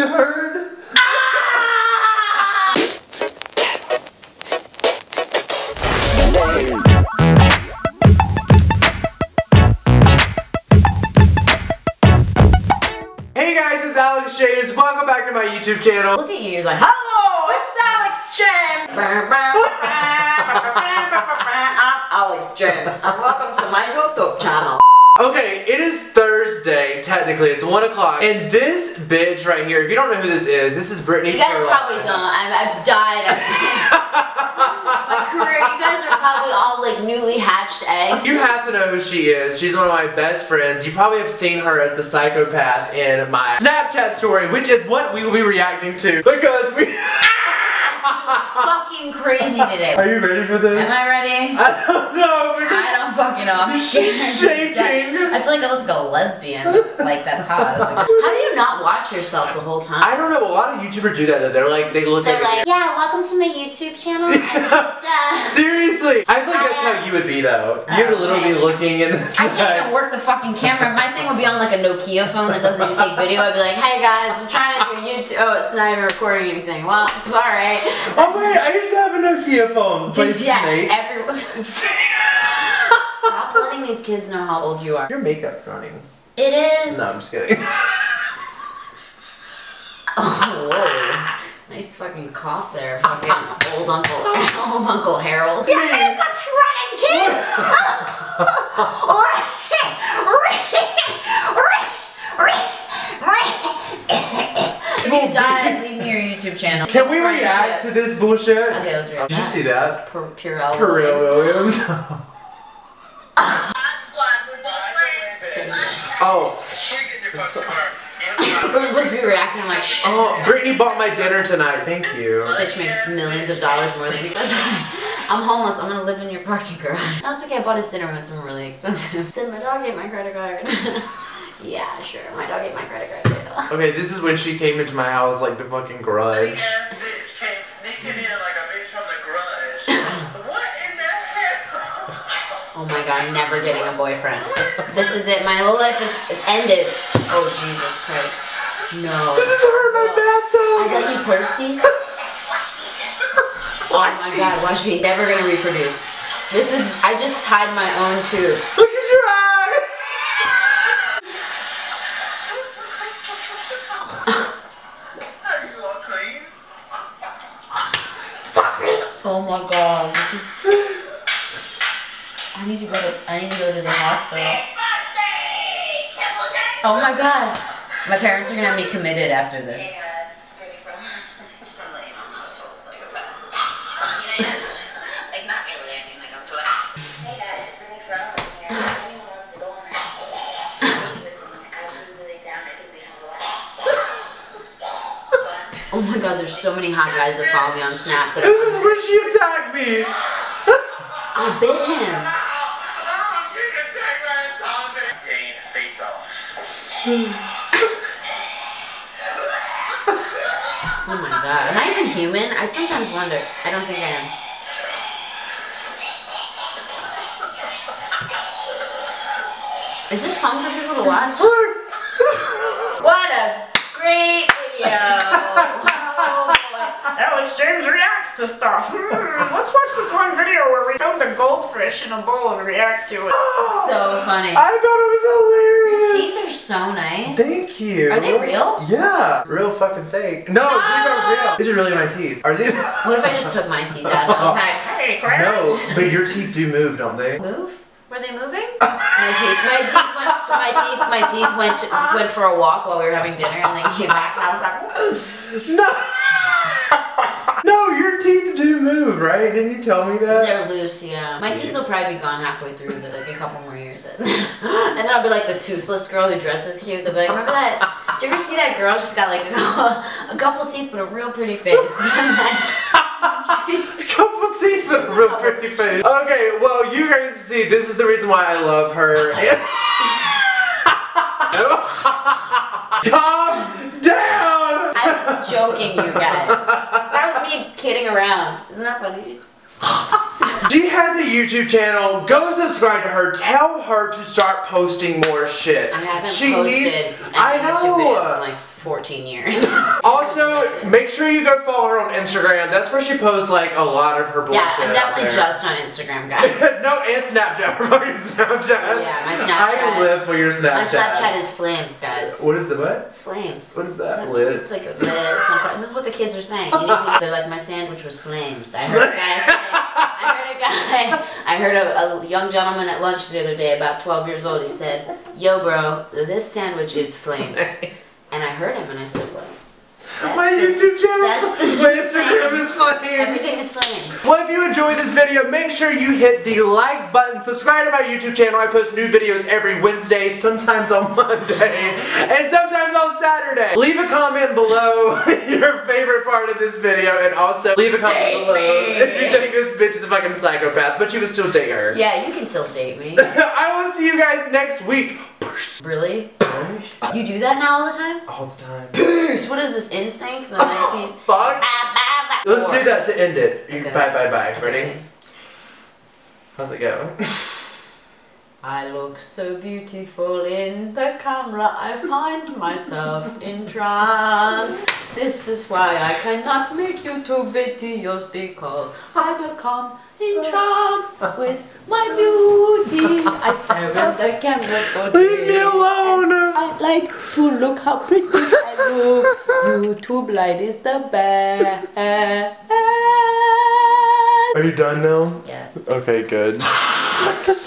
heard? Hey guys, it's Alex James. Welcome back to my YouTube channel. Look at you, like, hello, it's Alex James. I'm Alex James, and welcome to my YouTube channel. Okay, it is Thursday technically, it's 1 o'clock, and this bitch right here, if you don't know who this is, this is Brittany You guys Furlan. probably don't. I've, I've died. my career. You guys are probably all like newly hatched eggs. You have to know who she is. She's one of my best friends. You probably have seen her as the psychopath in my Snapchat story, which is what we will be reacting to because we. fucking crazy today. Are you ready for this? Am I ready? I don't know because I fucking know. I'm She's scared. shaking. I feel like I look like a lesbian. Like that's hot. That's a How do you not watch yourself the whole time? I don't know. A lot of YouTubers do that. They're like they look They're at like, yeah, welcome to my YouTube channel. I uh, Seriously, I feel like that's I, uh, how you would be though. You would oh, literally be looking in the I can't even work the fucking camera. My thing would be on like a Nokia phone that doesn't even take video. I'd be like, hey guys, I'm trying to do YouTube. Oh, it's not even recording anything. Well, alright. Oh wait, I used to have a Nokia phone. Play Dude, yeah, everyone. Stop letting these kids know how old you are. Your makeup running. It is. No, I'm just kidding. Oh, whoa. Nice fucking cough there, fucking old Uncle, old Uncle Harold. Your makeup's running, kid! If you die, leave me your YouTube channel. Can we react to this bullshit? Okay, let's react. Did you see that? Pur- Purell Pharrell Williams. Williams. oh, We're supposed to be reacting like, shh. oh, Brittany bought my dinner tonight. Thank you. Bitch makes millions of dollars more than me. I'm homeless. I'm gonna live in your parking garage. No, it's okay. I bought his dinner when it's really expensive. Said my dog ate my credit card. yeah, sure. My dog ate my credit card too. Okay, this is when she came into my house like the fucking oh, grudge. Oh my god, I'm never getting a boyfriend. This is it. My whole life is it ended. Oh Jesus Christ. No. This is her in my I bathtub. let you purse these? Oh my god, watch me. Never gonna reproduce. This is, I just tied my own tubes. Look at your eye. Are you all clean? Oh my god. This is, I need to go to, I need to go to the hospital. Oh my god. My parents are gonna have me committed after this. Hey guys, it's from. Just wanna let you know I'm not a total psychopath. You know, like not really. I mean, like I'm totally. Hey guys, it's Brittany from here. If anyone wants to go on a date with me, I'd be really down. I think we'd have a laugh. Fun. Oh my god, there's so many hot guys that follow me on Snap that This is where she attacked me. I bit him. Oh my god. Am I even human? I sometimes wonder. I don't think I am. Is this fun for people to watch? What a great video! Oh. Alex James reacts to stuff. Hmm, let's watch this one video where we found a goldfish in a bowl and react to it. So funny. I thought it was hilarious. Teeth are so nice. Thank you. Are they real? Yeah. Real fucking fake. No, these are ah! real. These are really my teeth. Are these? What if I just took my teeth out and I was like, Hey, Clarence. No, but your teeth do move, don't they? move? Were they moving? My teeth, my teeth went, to, my teeth, my teeth went, to, went for a walk while we were having dinner and then came back and I was like, No. no, your teeth do move, right? Didn't you tell me that? they're loose, yeah. My teeth will probably be gone halfway through, but like a couple more years. and then I'll be like the toothless girl who dresses cute. They'll be like, remember that? Did you ever see that girl? She's got like a, a couple teeth but a real pretty face. Couple teeth with a real pretty face. Okay, well, you guys see, this is the reason why I love her. Calm down. I was joking, you guys. Was kidding around. Isn't that funny? She has a YouTube channel. Go subscribe to her. Tell her to start posting more shit. I haven't she posted needs. any I YouTube videos in know. Like 14 years. Also, make sure you go follow her on Instagram. That's where she posts like a lot of her bullshit. yeah, I'm definitely just on Instagram, guys. no, and Snapchat. Fucking Snapchat. Yeah, my Snapchat. I live for your Snapchat. My Snapchat is flames, guys. What is the what? It's flames. What is that? Lit. It's like a lit. It's. This is what the kids are saying. You need to- they're like, my sandwich was flames. I heard a guy I heard a guy, I heard a, a young gentleman at lunch the other day, about 12 years old. He said, yo, bro, this sandwich is flames. And I heard him and I said, what? That's My YouTube channel, that's the my Instagram flames. Everything is flames. Well, if you enjoyed this video, make sure you hit the like button, subscribe to my YouTube channel. I post new videos every Wednesday, sometimes on Monday, and sometimes on Saturday. Leave a comment below your favorite part of this video, and also leave a comment Date below me. if you think this bitch is a fucking psychopath, but you would still date her. Yeah, you can still date me. I will see you guys next week. Really? You do that now all the time? All the time. What is this, NSYNC? The 19... Fuck. Ah. Let's do that to end it. Okay. Bye, bye, bye. Okay, Ready? How's it going? I look so beautiful in the camera, I find myself in trance. This is why I cannot make YouTube videos because I become entranced with my beauty. I stare at the camera for Leave me alone. I like to look how pretty I look. YouTube light is the best. Are you done now? Yes. Okay, good.